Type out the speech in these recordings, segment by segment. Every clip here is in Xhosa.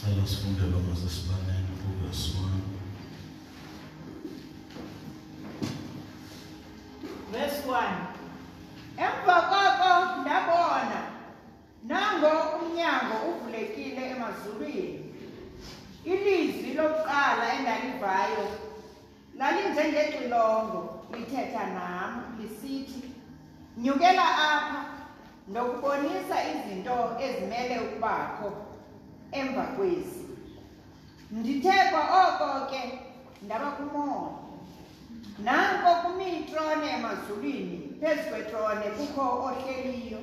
Sala sifunde loma zesibanene kuVesi 1. Verse 1. Emva koko ndabona nango umnyango uvulekile emazulwini. Ilizwi lokuqala endalivayo lalinjengexilongo lithetha nam lisithi nyukela apha ndokubonisa izinto ezimele ukubakho emva kwezi ndithe kwa oko ke ndaba kumoya nanko kumiitrone emazulwini phezu kwetrone kukho ohleliyo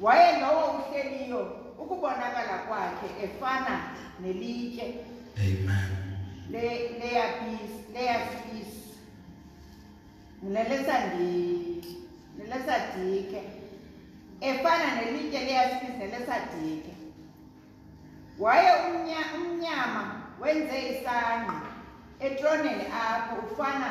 wayelowo uhleliyo ukubonakala kwakhe efana nelitye amen leyasilisa nelesadike efana nelitye leyasilisa nelesadike waye umnyama wenze isangqa etroneni apho ufana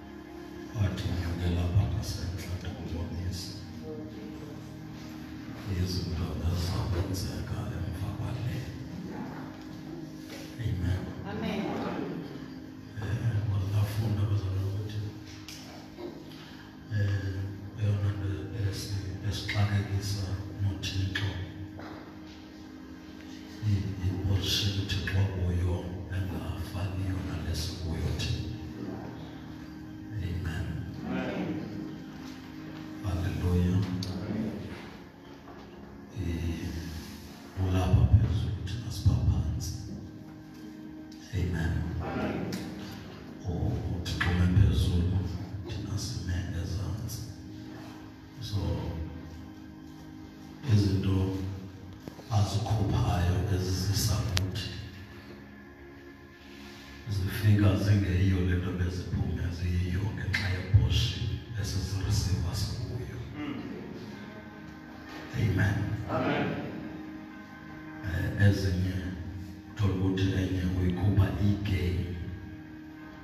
wathi nyukela apha ngasentla ndikubonisa izinto ezizakwenzeka emva kwale amen Amen. Eh, wazafunda bazalwa ukuthi eh, eyona nto esi- esixakekisa nothixo Ndiwushe uThixo wakuyo engafaniyo nalesikuyo thina. Amen. Haleluya. Eh, Ulapha phezulu thina siphaphantsi. Amen. Oh, uThixo ume phezulu thina sime ezantsi. so izinto azikhuphayo ezizisa kuthi zifika zingeyiyo le nto beziphume ziyiyo ngenxa yebhoshi esizirisiva sikuyo amen amen eh, ezinye thola ukuthi enye uyikhupha igame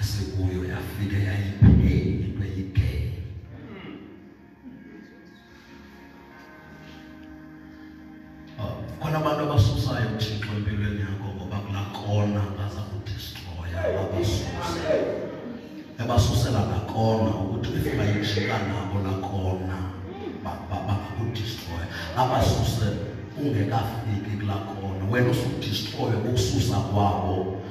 esikuyo yafike yayipheli into eyigeni oh, khona abantu abasusayo uthixo empilweni yakho ngoba kulaa kona baza kudistroya babasuse ebasusela nakona ukuthi if bayijika nabo nakona bangakudistroya abasuse ungekafiki kulaa kona wena usudistroya ukususa kwabo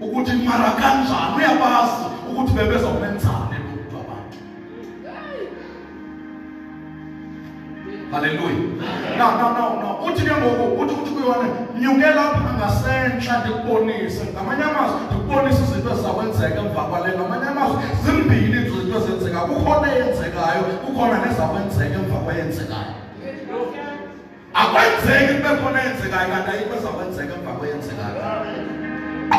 ukuthi mara kanjani uyabazi ukuthi bebeza umenzane lo mntu abantu haleluya no no no no uthi ke ngoku uthi uthi kuyona nyuke lapha ngasentsha ndikubonise ngamanye amazwi ndikubonise izinto ezizakwenzeka emva kwale ngamanye amazwi zimbini izinto ezenzeka kukhona eyenzekayo kukhona nezakwenzeka emva kweyenzekayo akwenzeki kube khona eyenzekayo kanti ayikho ezakwenzeka emva kweyenzekayo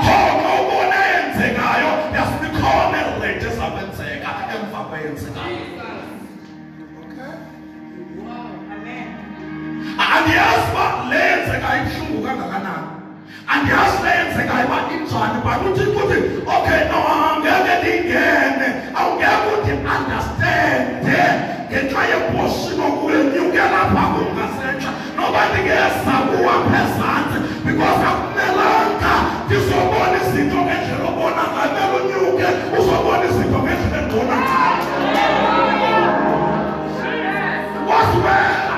khona ubona eyenzekayo yasuthi khona eredi ezakwenzeka emva kweyenzekayo andiyazi uba le yenzekayo ibuhlungu kangakanani andiyazi le yenzekayo uba injani but uthi kuthi okay no ngeke ndingene awungeke uthi understande ngenxa yeposhino kuye nyuke lapha kungasentsha noba ndingeza kuwapha ezantsi because akumelanga ndizobona izinto ngendlela obona ngayo mele unyuke uzobona izinto ngendlela engqona ngayo wasiwela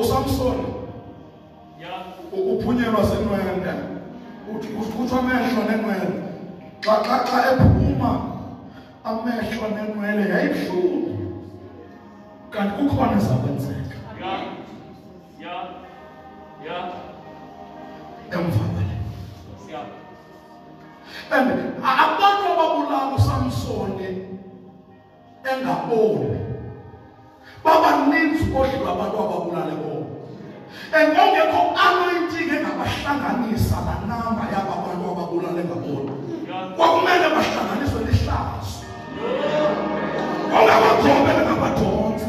usamsoni uphunyelwa zinwele ukhutshwa amehlo nenwele xa xa xa ephuma amehlo nenwele yayibuhlungu kanti kukhona ezakwenzeka emva kwale and abantu ababulala usamsoni engaboni babaninzi kodlula abantu ababulale bona and ongekho anointing engabahlanganisa laa namba yaba bantu ababulale ngabona kwakumele bahlanganiswe lihlazo ongabagobele ngabadonsa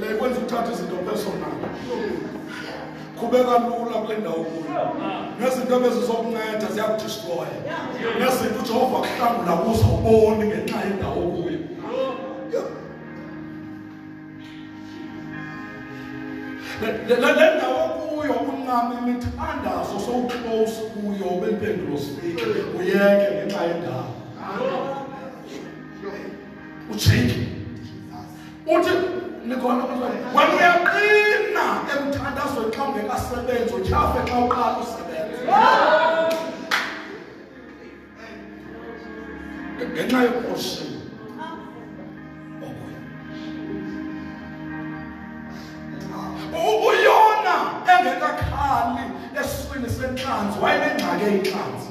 le ikwenza uthatha izinto personal khubeka lula kule ndawo kuyo nezinto ebezizokunceda ziyakudistroya nezinto ujehova kuhlangula kuzo uboni ngenxa yendawo kuyo le ndawo kuyo uncama imithandazo sowuclose kuyo ubempendulo sifike uyeke ngenxa yendawo uchinge uthi nikhona wena uyaqina emthandazweni xa ungekasebenzi utyhafe xa uqala usebenza ngenxa yokoshi uyona engekakhali esiswini sentlantsi wayenengxaki eyintlantsi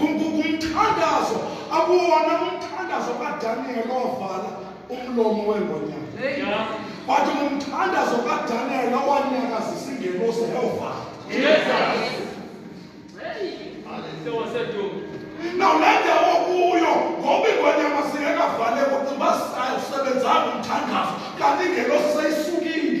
ngumthandazo akuwona umthandazo kadaniyeli ovala umlomo wengonyama wathi ngumthandazo kadaniyeli owanyakazisa ingelosi eyovala nawulende okuyo ngoba ingonyama singekavale kuthi basisebenzanga umthandazo kanti ingelosi seyisukile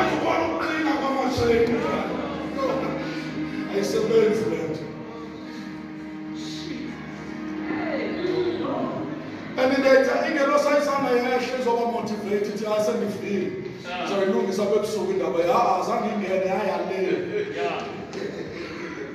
Akubona ukuqina kwamatsha ekunjalo. Ayisebenzi le nto. Andinetha ingelo sayisana yehle zoba motivate ithi ase ndifile. Zoyilungisa kwebusuku indaba ya azange ingene yayalele. Yeah.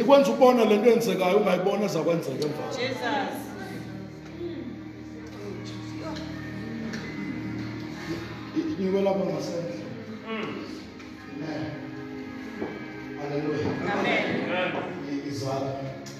ikwenza ubona le nto yenzekayo ungayibona ezakwenzeka emva inyuke lapha ngasendle Amen. Hallelujah. Amen. Amen.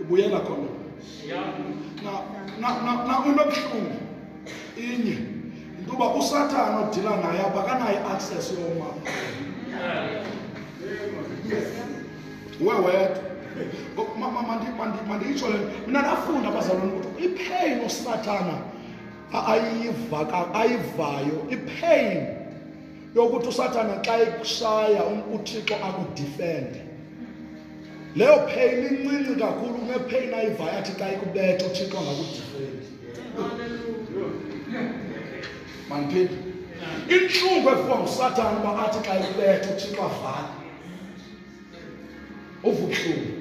ubuyela khona na into ebuhlungu inye into yoba usathana odila naye apha kanayo i-access yoma wewedwa manditsho le mna ndafunda abazalwane ukuthi ipain usathana ayivayo ipain yokuthi usathana xa ekushaya uthixo akudifende leyo pheyini incinci kakhulu kunepheyini ayivayo athi xa ikubetha uthixo angakudifendi mandiphinde intlungu evuka ngusatana uba athi xa ikubetha uthixo avale uvubuhlungu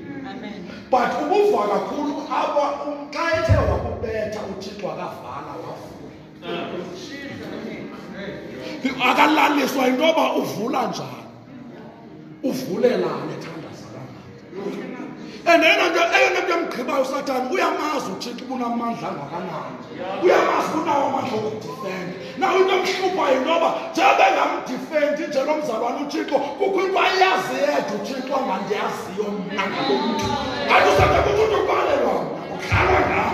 but ubuva kakhulu aba xa ethe wakubetha uthixo akavala wavula akalaliswa yinto yoba uvula njani uvulelane thandaza kangaka and eyona nto eyona nto emgqibayo usatani uyamazi uthixo ubunamandla angakanayo uyamazi ubunawo amandla okudifenda naw into emhluphayo intoba njebe ngamdifendi nje lo mzalwane uthixo kukho into ayazi yedwa uthixo angandiyaziyo mna ngalo mntu kanti usathe kuthi ubalelwa udlalwa ngam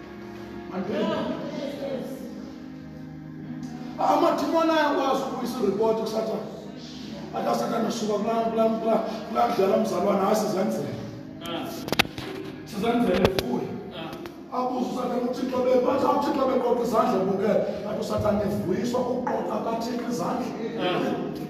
amadimoni ayakwazi ukubuyisa iripoti kusathana atha sathana suka kulamdlala mzalwana hayi sizenzele sizenzele fuye abuze usathana uthixo bephatha uthixo beqoqa izandla bukele athi usathana evuyiswa ukuqoqa kathixo izandla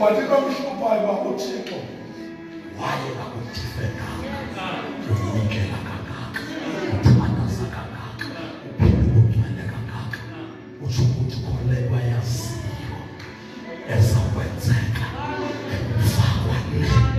bandinomhluphayo bakuthixo waye bakudifeka unikela kangaka uthandaza kangaka uphinde kugcwele kangaka utsho ukuthi kholekwa yaziyo ezakwenzeka emfakwa le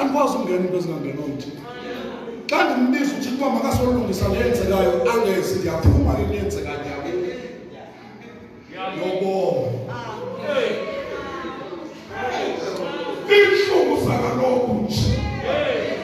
andikwazi ungena into ezingangenwa mthi xa ndimbiza uthixo uba makasolungisa le yenzekayo angezi ndiyaphuma le nto yenzeka nyabe yobomo iintlungu zakalokhu nje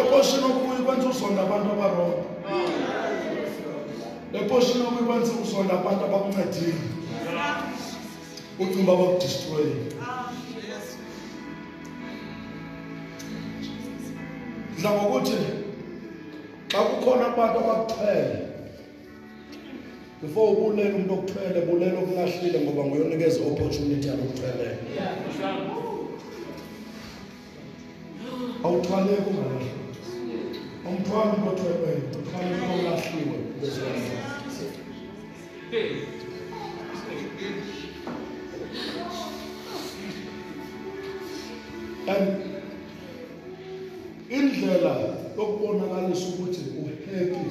eposhini okuyo kwenza uzonda abantu abarongo eposhini okuyo kwenza uzonda abantu abakuncedile ucinga uba bakudistroyile ndla ngokuthi xa kukhona abantu abakuthwele before ubulele umntu okuthwele bulele okulahlile ngoba nguyonikeza i-opportunity yalokuthwelela awuthwaleki ungalahli umthwalo ubothwebele uthwale ubolahliwe and indlela yokubonakalisa ukuthi uhappy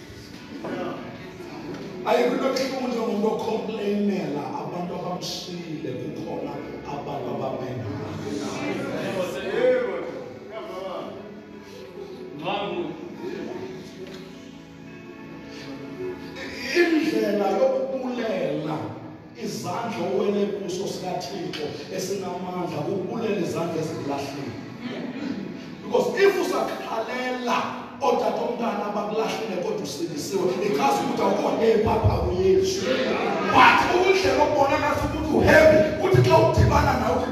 ayikho into okhetha umuntu ngumntu okhompleynela abantu abamshiyile kukhona abantu abamena indlela yokubulela izandla owele kuso sikathixo esinamandla kubulela izandla ezikulahlile because if usakhalela ootata omntana abakulahlile kodwa usilisiwe ichaza ukuthi awukohepha apha kuyesu but undlela obonakasa ukuthi uhepi kuthi xa udibana nawe uthi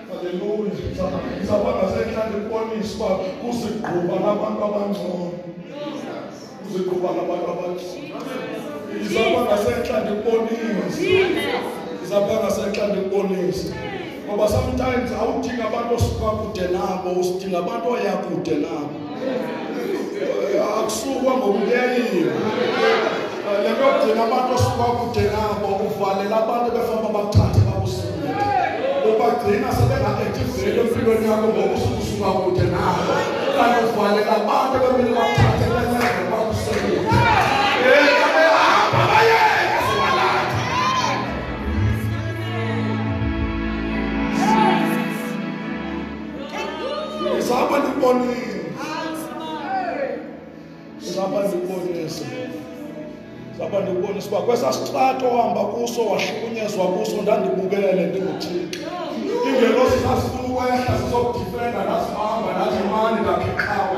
Haleluya. Sabanga senhla ndibonisa uba kuzigquba labantu abangcono. Kuzigquba labantu abangcono. Sabanga senhla ndibonisa. Sabanga senhla ndibonisa. Ngoba sometimes awudinga abantu osuka kude nabo, usidinga abantu oya kude nabo. akusukwa ngokunyanyile le nto yokugcina abantu osuka kude nabo uvalela abantu befana babathathe bakusuke ubagcina sebengaektiveli empilweni yakho ngoba usukusuka kude nabo kanti uvalela abantu bemele bathathe beneze bakusekude abehamba bayeke sibalanda Ngizaba ndibonile. Ngizaba ndibonise. Ngizaba ndibonise uba kwesaa sitrato ohamba kuso wahlukunyezwa kuso ndandibukele ndinguthixo. Iingelosi zasukwehla zizokudifenda ndazihamba ndathi mani ndakhiqhawe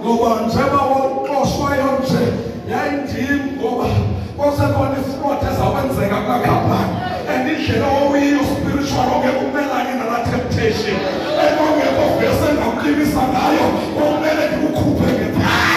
ngoba njengoba wawuxoshwayo nje yayindim ngoba kwasekhona ifrot ezakwenzeka kula khampani and indlela owuyiyo spiritual ongeke umelane nala temptation ekongekho vese ngakulimisa ngayo okumele ndikukhuphe ngephayi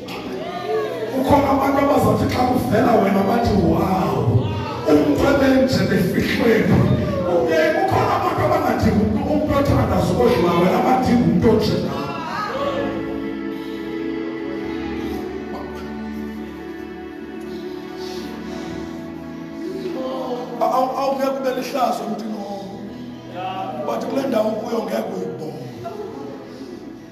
kukhona abantu abazathi xa kuvela wena bathi waw umntu ebenje befihlweni kukhona abantu abangadingi umntu umntu othandaza ukodlula wena abadingi umntu onje awungeke ube lihlazo mntwini wam but kule ndawo kuyo ngeke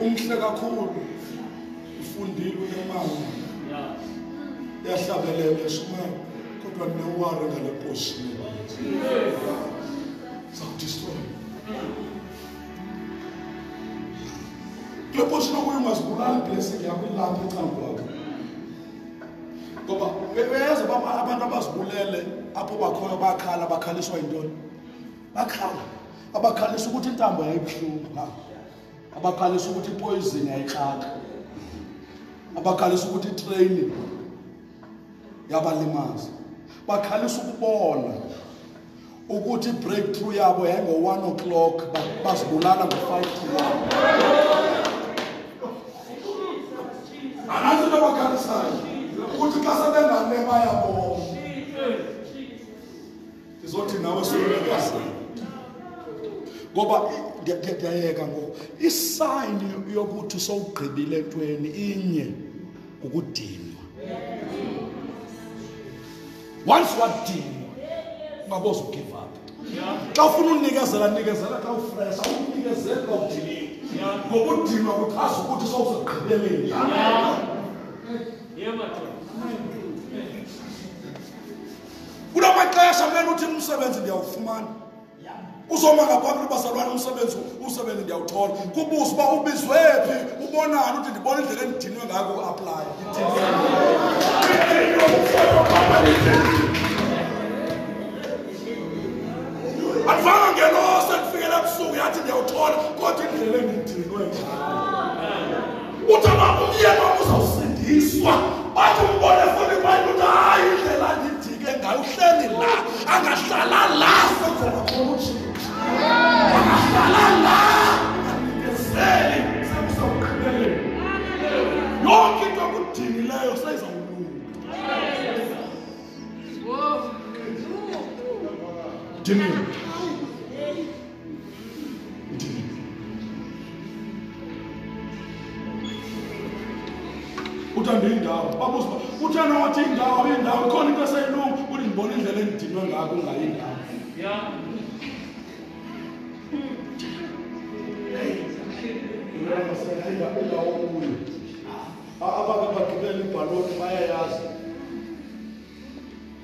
umhle kakhulu ufundile unemali yahlabelela esumana kodwa ninewari ngale nkosi zakudistroy kule nkosi nokuye ungazibulali blessing yakho ilapha ecango kwakho ngoba bebeyazi abantu abazibulele apho bakhoyo bakhala bakhaliswa yintoni bakhala abakhalisa ukuthi intambo yayibuhlungu na abakhalisa ukuthi ipoyizini yayixaka abakhalisa ukuthi itreyini yabalimaza bakhalisa ukubona ukuthi i-breakthrough yabo yayingo-one o'clock bazibulala ngo-five to one anazi into abakhalisayo ukuthi xa sebenganema yabona ndizothi nawe suyekazi ngoba ndiyayeka ngoku isayini yokuthi sowugqibile entweni inye ukudinwa once wadinwa ungaboza ugive up xa ufuna unikezela nikezela xa ufresh awunikezeli xa udiniwe ngokudinwa kuchaza ukuthi sowusegqibeleni kula maxesha kumele uthi umsebenzi ndiyawufumana uzoma ngaphambili bazalwane umsebenzi umsebenzi ndiyawuthola kubuza uba ubizwe phi ubonani uthi ndibona indlela endidinwe ngako uaplaya andifanga ngelosa ndifikela ebusuku yathi ndiyawuthola kodwa indlela endidinwe ngayo uthi abakumyeka uzawusindiswa bathi umbone foni kwaye uthi hayi indlela ndidike ngayo uhleli la angahlala la senzela xolutshintsha angahlala la andikezeli sekusawugqibeleni yonke into akudinileyo seyizawulunga dinile uthanda indawo babuza uba uthanda wathi indawo indawo ikhona into eseyilungu uthi ndibona indlela endidinwe ngako ungayi indawo indawo kuyo abakabagqibela ibhaloni bayayazi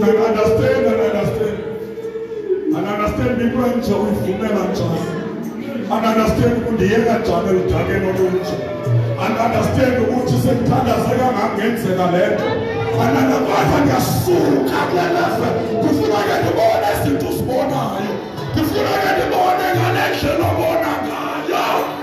Na understand, na understand. And understand people are nje uyivumela njani. And understand ukuthi yeka njani eludakeni olunje. And understand ukuthi sekuthandazeka ngangenzeka le nto. And anabata ngiyasuka kule level. Kufuna ke ndibone izinto uzibonayo. Kufuna ke ndibone ngale ndlela obona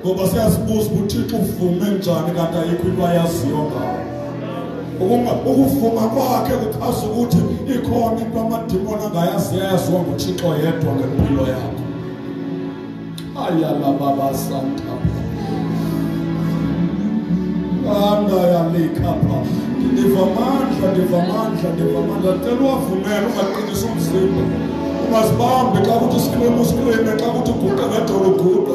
ngoba siyazibuza ukuthi uThixo uvume njani kanti ayikho into ayaziyo ngawo ukunga ukuvuma kwakhe kuchaza ukuthi ikhona into amadimoni angayaziyo ayaziwa nguThixo yedwa ngempilo yakho ayala baba santa anda yalikapha ndiva amandla ndiva amandla ndiva amandla ndicela uwavumela ungaqinisa umzimba ungazibambi xa kuthi siklemu sikleme xa kuthi uguqe ngedolo uguqe